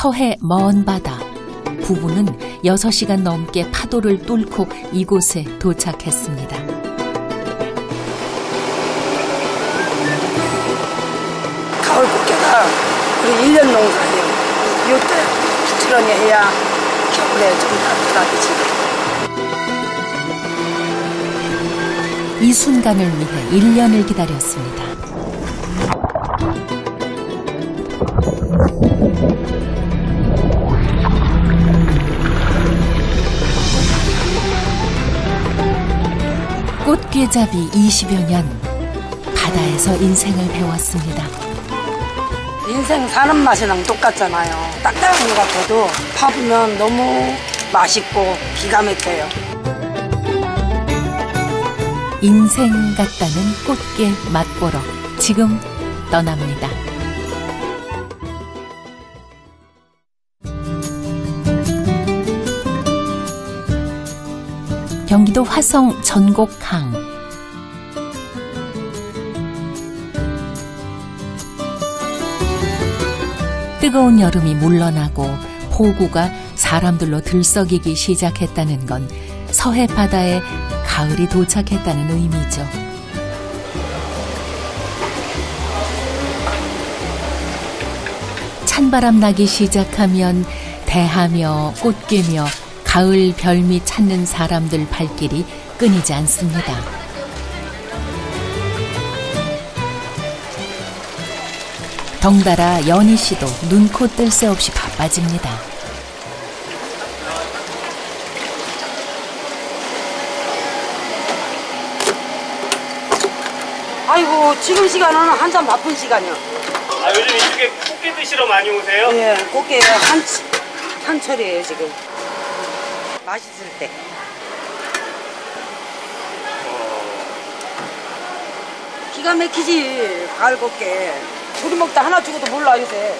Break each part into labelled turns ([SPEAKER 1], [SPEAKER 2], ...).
[SPEAKER 1] 서해 먼 바다. 부부는 6시간 넘게 파도를 뚫고 이곳에 도착했습니다.
[SPEAKER 2] 가을 꽃게가 우리 1년 농사예요. 이때 부지런히 해야 겨울에 좀 따뜻하지.
[SPEAKER 1] 이 순간을 위해 1년을 기다렸습니다. 꽃게잡이 20여 년 바다에서 인생을 배웠습니다.
[SPEAKER 2] 인생 사는 맛이랑 똑같잖아요. 딱딱한 것 같아도 파보면 너무 맛있고 기가 막혀요.
[SPEAKER 1] 인생 같다는 꽃게 맛보러 지금 떠납니다. 경기도 화성 전곡항 뜨거운 여름이 물러나고 폭우가 사람들로 들썩이기 시작했다는 건 서해 바다에 가을이 도착했다는 의미죠. 찬바람 나기 시작하면 대하며 꽃게며 가을 별미 찾는 사람들 발길이 끊이지 않습니다. 덩달아 연희 씨도 눈코 뜰 새 없이 바빠집니다.
[SPEAKER 2] 아이고 지금 시간은 한참 바쁜 시간이요.
[SPEAKER 3] 아 요즘 이쪽에 꽃게 드시러 많이 오세요?
[SPEAKER 2] 예, 꽃게 한 한철이에요 지금. 맛있을 때. 기가 막히지 가을 꽃게. 우리 먹다 하나 죽어도 몰라 요새.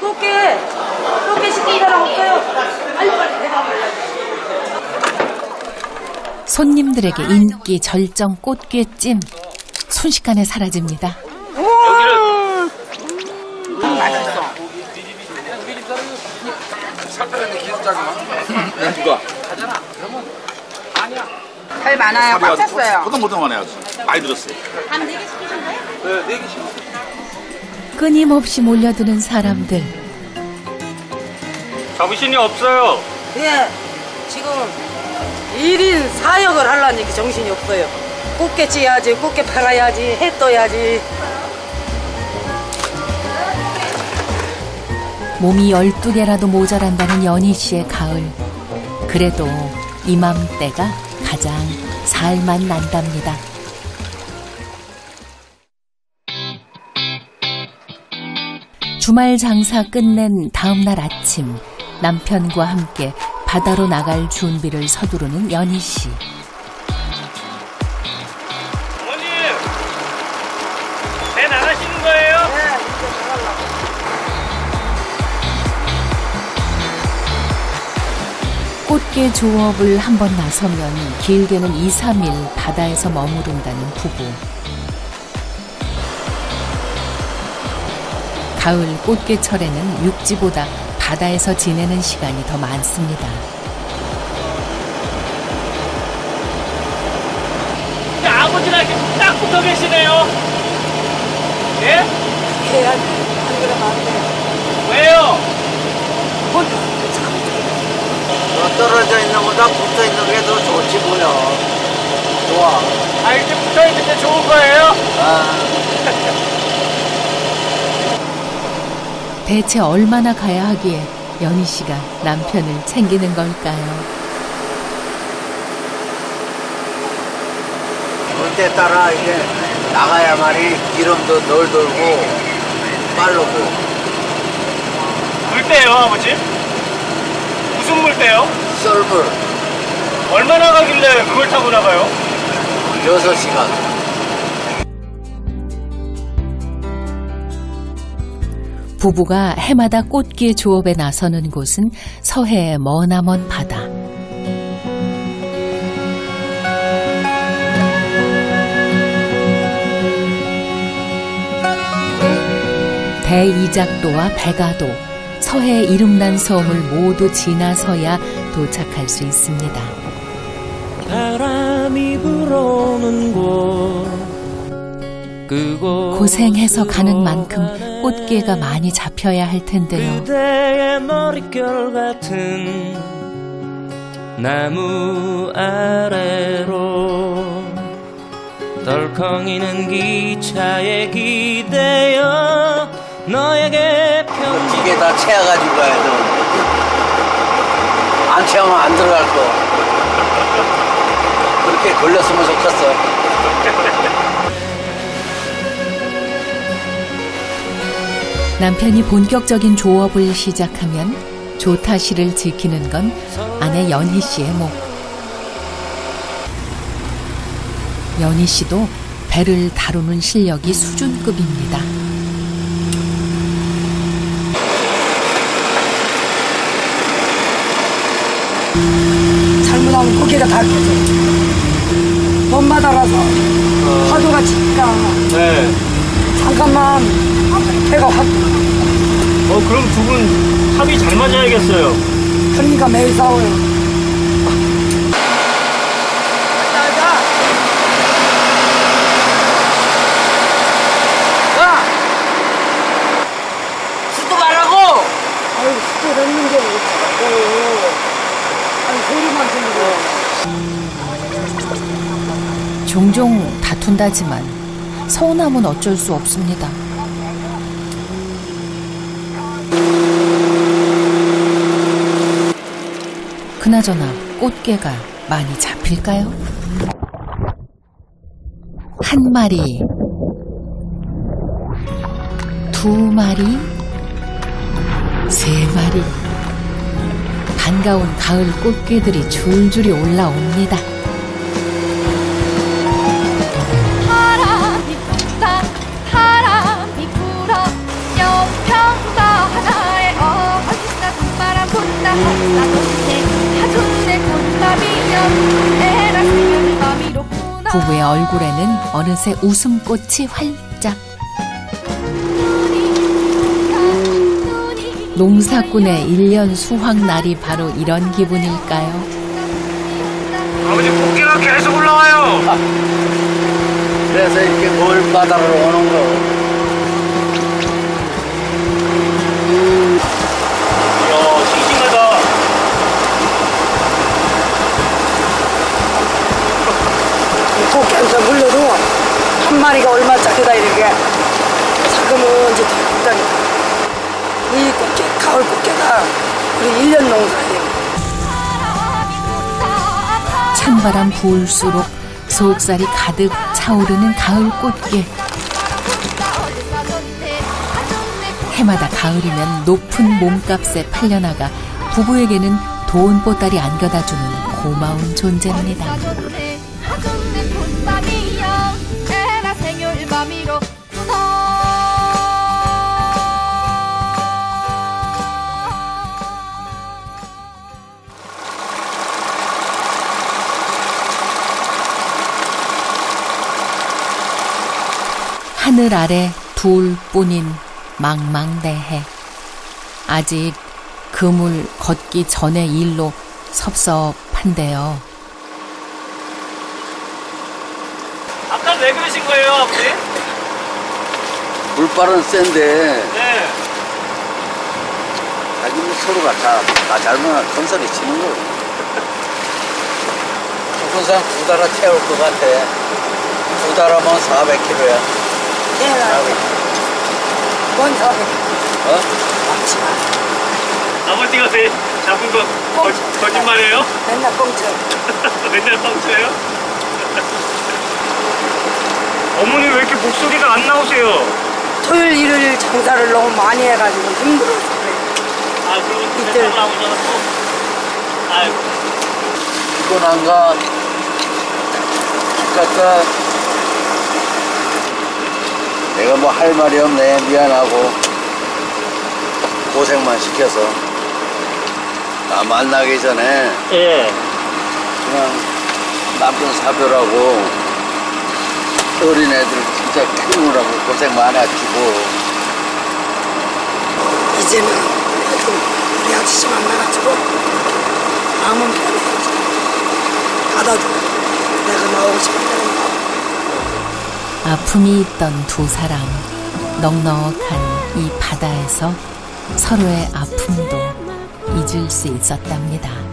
[SPEAKER 2] 꽃게 꽃게 쉽게 일하러 없어요. 빨리 빨리 내가
[SPEAKER 1] 손님들에게 인기 절정 꽃게찜 순식간에 사라집니다.
[SPEAKER 4] 누가?
[SPEAKER 2] 살 많아요. 꽉 찼어요.
[SPEAKER 4] 보통 보통 해야지. 많이 들었어요.
[SPEAKER 1] 끊임없이 몰려드는 사람들.
[SPEAKER 3] 정신이 없어요.
[SPEAKER 2] 예, 지금 1인 4역을 하려는 게 정신이 없어요. 꽃게 찌야지, 꽃게 팔아야지, 해 떠야지.
[SPEAKER 1] 몸이 12개라도 모자란다는 연희 씨의 가을. 그래도 이맘때가 가장 살만 난답니다. 주말 장사 끝낸 다음 날 아침 남편과 함께 바다로 나갈 준비를 서두르는 연희 씨. 꽃게 조업을 한 번 나서면 길게는 2, 3일 바다에서 머무른다는 부부. 가을 꽃게철에는 육지보다 바다에서 지내는 시간이 더 많습니다.
[SPEAKER 3] 아버지랑 이렇게 딱 붙어 계시네요. 예?
[SPEAKER 2] 해야지. 안 그러면 안 돼.
[SPEAKER 3] 왜요?
[SPEAKER 2] 혼자
[SPEAKER 5] 떨어져 있는 것보다 붙어 있는 게 더 좋지 뭐야. 좋아.
[SPEAKER 3] 아 이렇게 붙어 있는 게 좋은 거예요?
[SPEAKER 5] 아,
[SPEAKER 1] 대체 얼마나 가야 하기에 연희 씨가 남편을 챙기는 걸까요?
[SPEAKER 5] 그때 따라 이게 나가야만이 기름도 덜 돌고 빠르고
[SPEAKER 3] 물 때요 아버지? 무슨 물때요?
[SPEAKER 5] 썰물
[SPEAKER 3] 얼마나 가길래 그걸 타고 나가요?
[SPEAKER 5] 여섯 시간.
[SPEAKER 1] 부부가 해마다 꽃게 조업에 나서는 곳은 서해의 머나먼 바다. 대이작도와 백아도, 서해 이름난 섬을 모두 지나서야 도착할 수 있습니다.
[SPEAKER 3] 바람이 불어오는 곳 그곳
[SPEAKER 1] 고생해서 가는 만큼 꽃게가 많이 잡혀야 할 텐데요.
[SPEAKER 3] 그대의 머릿결 같은 나무 아래로 덜컹이는 기차에 기대어 너에게 편
[SPEAKER 5] 기계 다 채워가지고 가야 돼. 안 채우면 안 들어갈 거. 그렇게 걸렸으면 좋겠어.
[SPEAKER 1] 남편이 본격적인 조업을 시작하면 조타시를 지키는 건 아내 연희 씨의 목. 연희 씨도 배를 다루는 실력이 수준급입니다.
[SPEAKER 2] 잘못하면 고개가 다 깨져. 먼바다라서 파도가 치니까
[SPEAKER 3] 네.
[SPEAKER 2] 잠깐만 배가 확
[SPEAKER 3] 어 그럼 두 분 합이 잘 맞아야겠어요
[SPEAKER 2] 그러니까 매일 싸워요.
[SPEAKER 1] 종종 다툰다지만 서운함은 어쩔 수 없습니다. 그나저나 꽃게가 많이 잡힐까요? 한 마리, 두 마리, 세 마리. 반가운 가을 꽃게들이 줄줄이 올라옵니다. 부부의 얼굴에는 어느새 웃음꽃이 활짝. 농사꾼의 일년 수확날이 바로 이런 기분일까요?
[SPEAKER 3] 아버지 꽃게가 계속 올라와요
[SPEAKER 5] 그래서 이렇게 물 바다로 오는 거.
[SPEAKER 1] 찬바람 부을수록 속살이 가득 차오르는 가을 꽃게. 해마다 가을이면 높은 몸값에 팔려나가 부부에게는 돈 보따리 안겨다주는 고마운 존재입니다. 하늘 아래 둘뿐인 망망대해. 아직 그물 걷기 전의 일로 섭섭한데요.
[SPEAKER 3] 아까 왜 그러신 거예요 아버지?
[SPEAKER 5] 물발은 센데
[SPEAKER 3] 네
[SPEAKER 5] 자기는 서로가 다, 다큰 소리 치는 거예요. 부산 두 달아 태울 것 같아. 두 달하면 400kg야.
[SPEAKER 2] 얘가
[SPEAKER 5] 400kg.
[SPEAKER 2] 뭔 사람이
[SPEAKER 5] 어?
[SPEAKER 3] 아버지가 제 잡은 거 거, 거짓말이에요?
[SPEAKER 2] 맨날 뻥쳐
[SPEAKER 3] 맨날 뻥쳐요? 어머니 왜 이렇게 목소리가 안 나오세요?
[SPEAKER 2] 토요일 일요일 장사를 너무 많이 해가지고 힘들어서 그래
[SPEAKER 3] 아 그리고
[SPEAKER 2] 이틀.
[SPEAKER 3] 아이고
[SPEAKER 5] 피곤한가? 죽겠다. 내가 뭐 할 말이 없네. 미안하고. 고생만 시켜서. 나 만나기 전에
[SPEAKER 3] 예
[SPEAKER 5] 그냥 남편 사별하고 어린애들 진짜 키우느라고 고생 많아가지고
[SPEAKER 2] 이제는 하여튼 우리 아저씨 만나가지고 마음은 편해야지 받아줘 내가 나오고 싶다는 거
[SPEAKER 1] 아픔이 있던 두 사람 넉넉한 이 바다에서 서로의 아픔도 잊을 수 있었답니다.